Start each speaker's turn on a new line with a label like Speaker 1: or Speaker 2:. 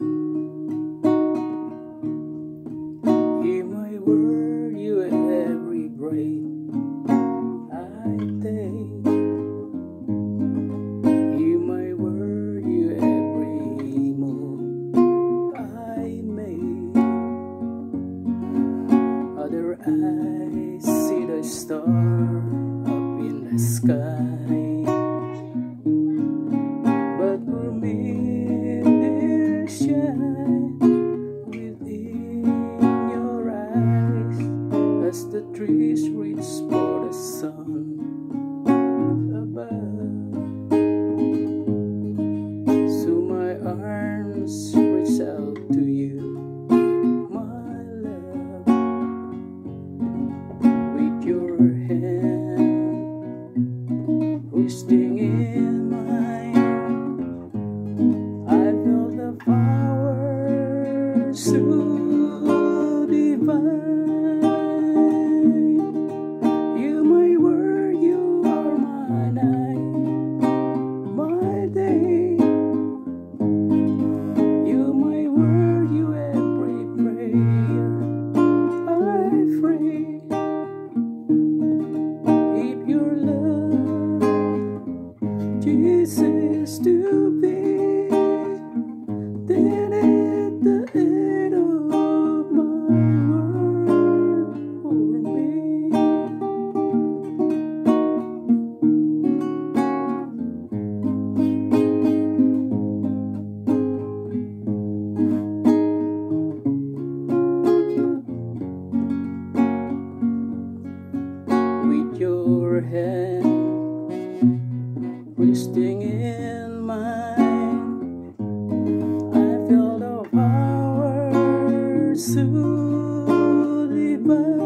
Speaker 1: You my word, you every breath I take. You my word, you every move I make. Other eyes see the star up in the sky. Trees reach for the sun above. So my arms reach out to you, my love, with your hand resting in mine. I feel the power. So ceases to be, then at the end of my world for me. With your hand twisting in mine. I feel the power so divine.